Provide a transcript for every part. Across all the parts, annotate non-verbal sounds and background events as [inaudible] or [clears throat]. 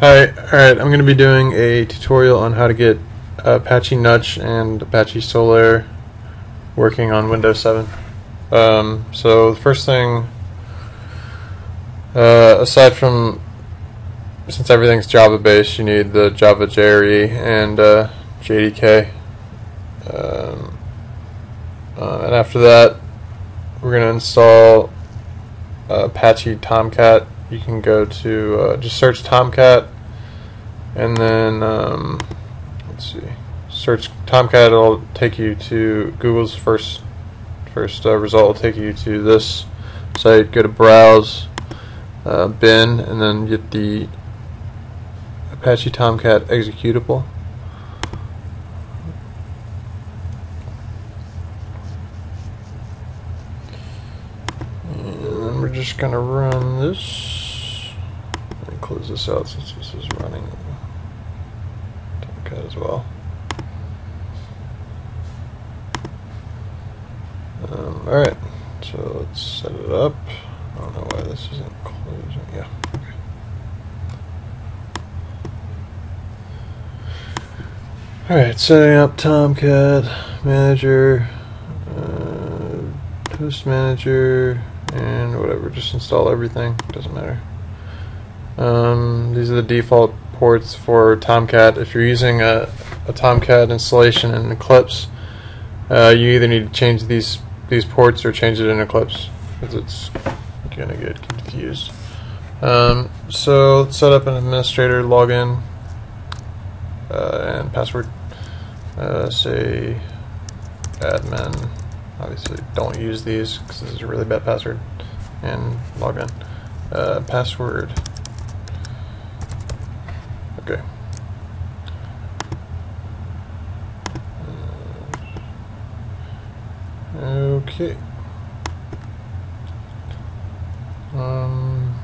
Hi, alright, I'm going to be doing a tutorial on how to get Apache Nutch and Apache Solr working on Windows 7. Um, so the first thing, uh, aside from, since everything's Java based, you need the Java JRE and uh, JDK. Um, uh, and after that, we're going to install Apache Tomcat you can go to uh, just search Tomcat, and then um, let's see, search Tomcat. It'll take you to Google's first first uh, result. Will take you to this site. Go to Browse, uh, bin, and then get the Apache Tomcat executable. And we're just gonna run this close this out since this is running Tomcat as well. Um, Alright, so let's set it up. I don't know why this isn't closing. Yeah. Alright, setting up Tomcat, manager, uh, host manager, and whatever, just install everything, doesn't matter. Um, these are the default ports for Tomcat. If you're using a, a Tomcat installation in Eclipse, uh, you either need to change these these ports or change it in Eclipse because it's gonna get confused. Um, so let's set up an administrator login uh, and password. Uh, say admin. Obviously, don't use these because this is a really bad password. And login. Uh, password. Okay. Okay. Um,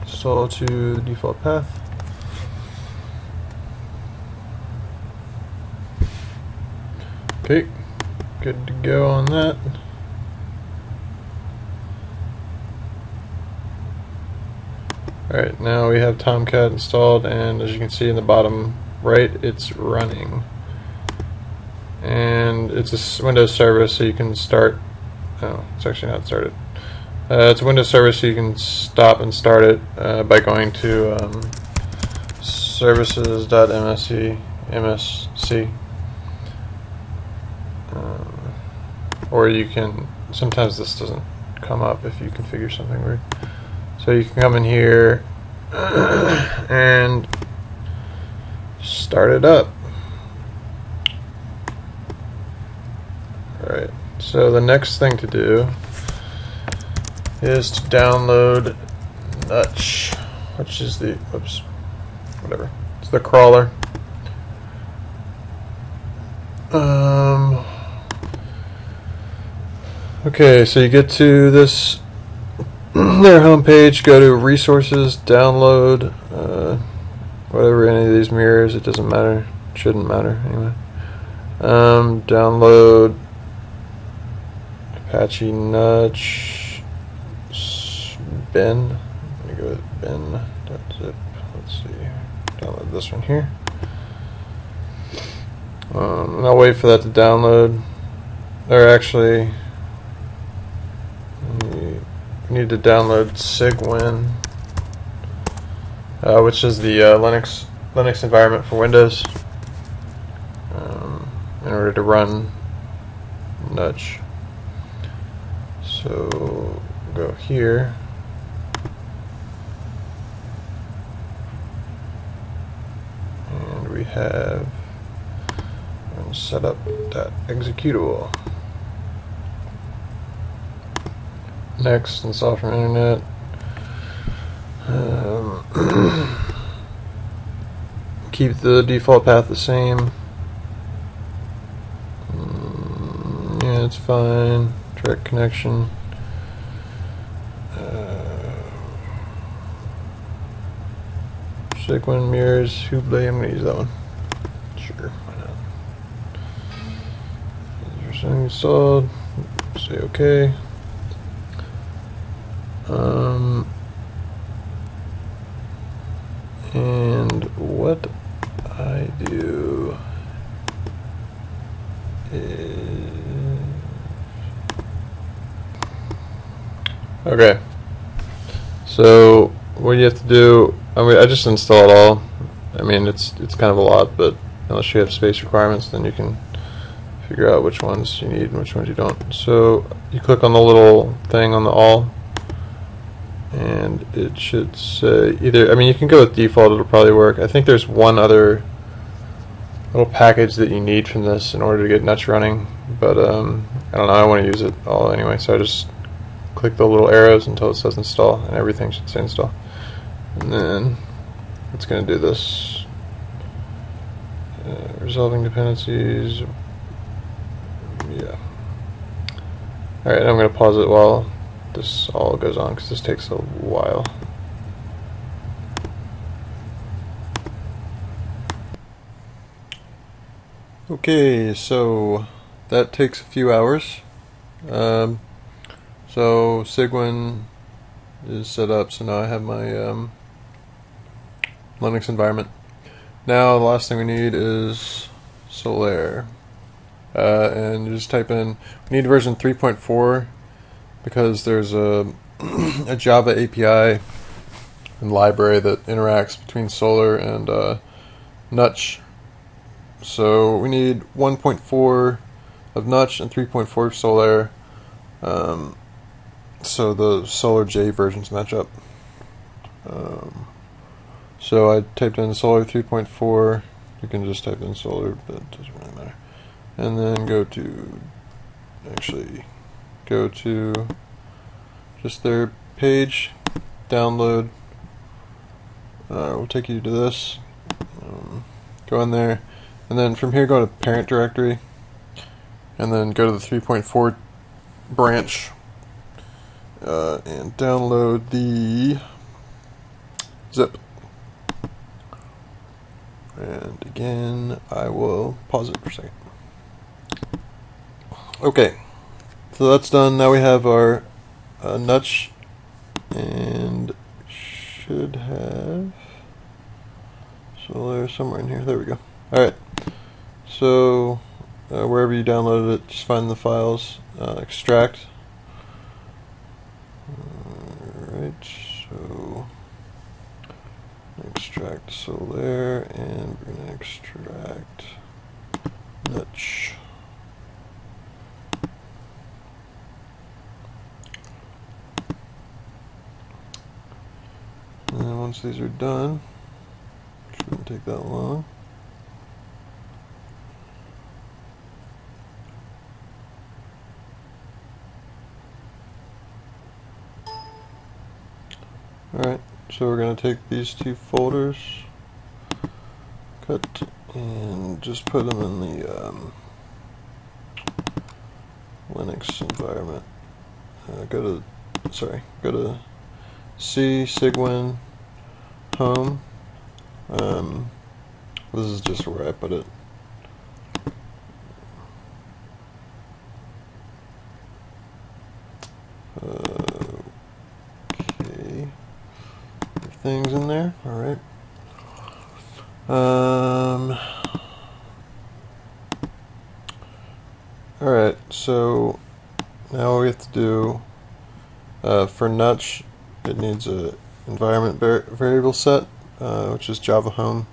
install to the default path. Okay, good to go on that. Alright, now we have Tomcat installed and as you can see in the bottom right, it's running. And it's a Windows service so you can start, oh, it's actually not started. Uh, it's a Windows service so you can stop and start it uh, by going to um, services.msc, MSC. Um, or you can, sometimes this doesn't come up if you configure something weird. So you can come in here [clears throat] and start it up. Alright, so the next thing to do is to download Nutch, which is the, oops, whatever, it's the crawler. Um, okay, so you get to this [clears throat] their homepage, go to resources, download, uh, whatever any of these mirrors, it doesn't matter. Shouldn't matter anyway. Um, download Apache Nutch bin. Let me go with bin.zip. Let's see. Download this one here. Um, and I'll wait for that to download. Or actually, need to download Cygwin, uh, which is the uh, Linux Linux environment for Windows, um, in order to run Nutch. So go here. And we have set up that executable. Next, install from internet. Um, [clears throat] keep the default path the same. Mm, yeah, it's fine. Direct connection. Uh, Cygwin mirrors, Hubley, I'm going to use that one. Sure, why not? Everything installed. Say OK. Um, And what I do is okay. So what you have to do, I mean, I just install it all. I mean, it's it's kind of a lot, but unless you have space requirements, then you can figure out which ones you need and which ones you don't. So you click on the little thing on the all, and it should say either. I mean, you can go with default; it'll probably work. I think there's one other little package that you need from this in order to get Nutch running, but um, I don't know. I want to use it all anyway, so I just click the little arrows until it says install, and everything should say install. And then it's going to do this. Uh, resolving dependencies. Yeah. Alright, I'm going to pause it while this all goes on because this takes a while. Okay, so that takes a few hours. Um, so Cygwin is set up, so now I have my um, Linux environment. Now the last thing we need is Solr. Uh, and you just type in, we need version 3.4 because there's a, [clears throat] a Java API and library that interacts between Solr and uh, Nutch. So we need 1.4 of Nutch and 3.4 of Solr. Um, so the SolrJ versions match up. Um, so I typed in Solr 3.4. You can just type in Solr, but it doesn't really matter. And then go to, actually, go to just their page, download. Uh, will take you to this. Um, go in there, and then from here go to parent directory, and then go to the 3.4 branch uh, and download the zip. And again, I will pause it for a second. Okay, so that's done. Now we have our uh, Nutch and should have So there's somewhere in here. There we go. Alright, so uh, wherever you downloaded it, just find the files, uh, extract. So extract Solr and we're going to extract Nutch. And once these are done, shouldn't take that long. Alright, so we're going to take these two folders, cut, and just put them in the um, Linux environment. Uh, go to, sorry, go to C, Cygwin, Home. Um, this is just where I put it. things in there. All right. Um. All right. So now we have to do uh, for Nutch. It needs a environment variable set, uh, which is Java Home.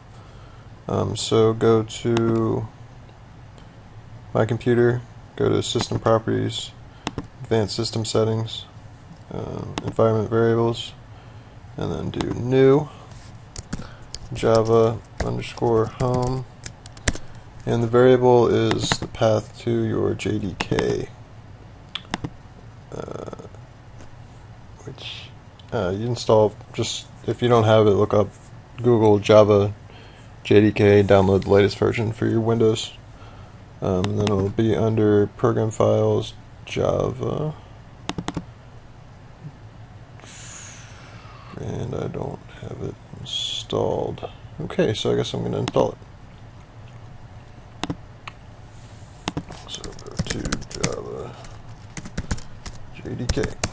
Um, so go to my computer, go to System Properties, Advanced System Settings, um, Environment Variables and then do new java underscore home and the variable is the path to your JDK uh, which uh, you install just if you don't have it look up Google Java JDK download the latest version for your Windows um, then it'll be under program files Java and I don't have it installed. Okay, so I guess I'm going to install it. So go to Java JDK.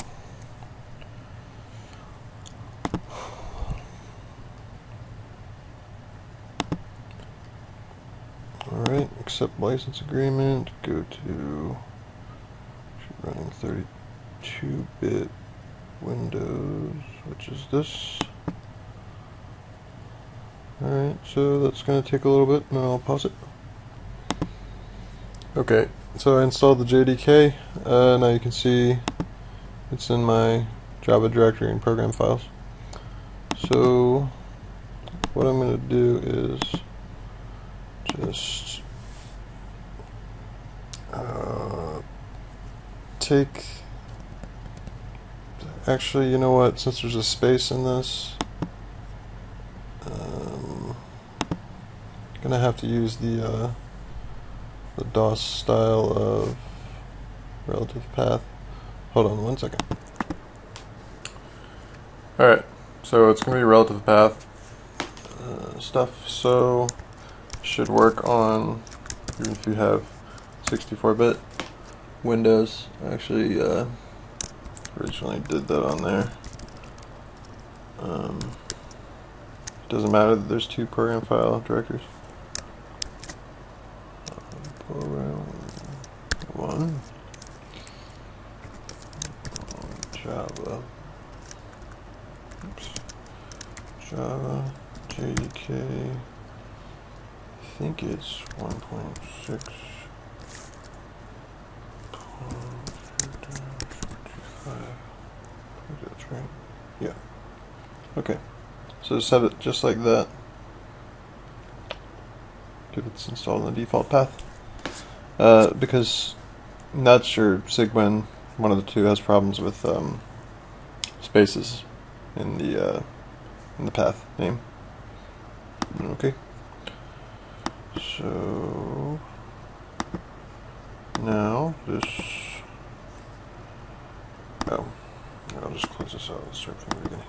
Accept license agreement, go to running 32-bit Windows, which is this. Alright, so that's going to take a little bit, and I'll pause it. Okay, so I installed the JDK. Uh, now you can see it's in my Java directory and program files. So what I'm going to do is just uh, take actually you know what? Since there's a space in this um, I'm gonna have to use the uh, the DOS style of relative path. Hold on one second. Alright so it's gonna be relative path. Uh, stuff so should work on even if you have 64-bit Windows. I actually uh, originally did that on there. Um, doesn't matter that there's two program file directories. Program one. Java. Oops. Java. JDK. I think it's 1.6. That's right. Yeah. Okay. So set it just like that. If it's installed in the default path. Uh, because Nutch or Cygwin, one of the two, has problems with um, spaces in the uh, in the path name. Okay. So now this Oh, I'll out and start from the beginning.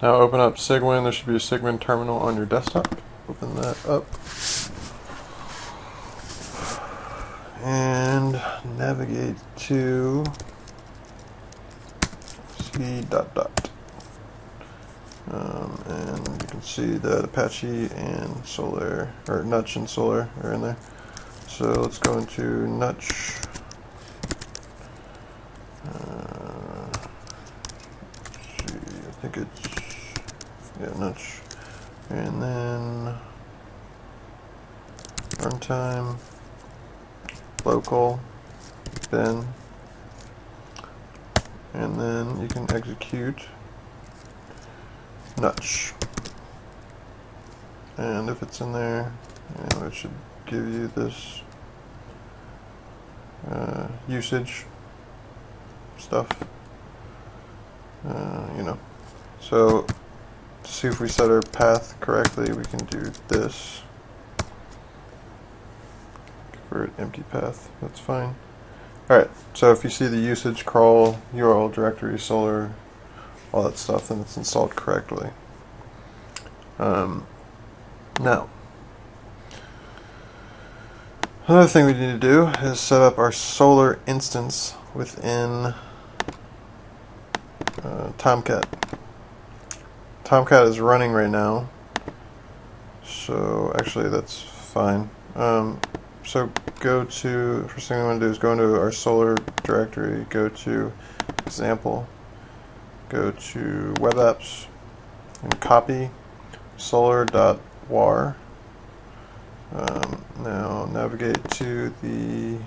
Now open up Cygwin. There should be a Cygwin terminal on your desktop. Open that up. And navigate to C dot dot. Um, and you can see that Apache and Solr, or Nutch and Solr are in there. So let's go into Nutch. Uh, see, I think it's yeah Nutch, and then runtime, local, bin, and then you can execute Nutch. And if it's in there, you know, it should give you this uh, usage stuff. Uh, you know. So to see if we set our path correctly, we can do this. Convert empty path. That's fine. Alright, so if you see the usage crawl, URL directory, Solr, all that stuff, then it's installed correctly. Um, now, Another thing we need to do is set up our Solr instance within uh, Tomcat. Tomcat is running right now, so actually that's fine. Um, so go to, first thing I want to do is go into our Solr directory, go to example, go to web apps, and copy solr.war um, now navigate to the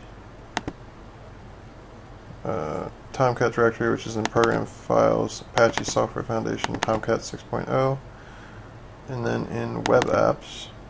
uh, Tomcat directory, which is in Program Files, Apache Software Foundation, Tomcat 6.0, and then in Web Apps,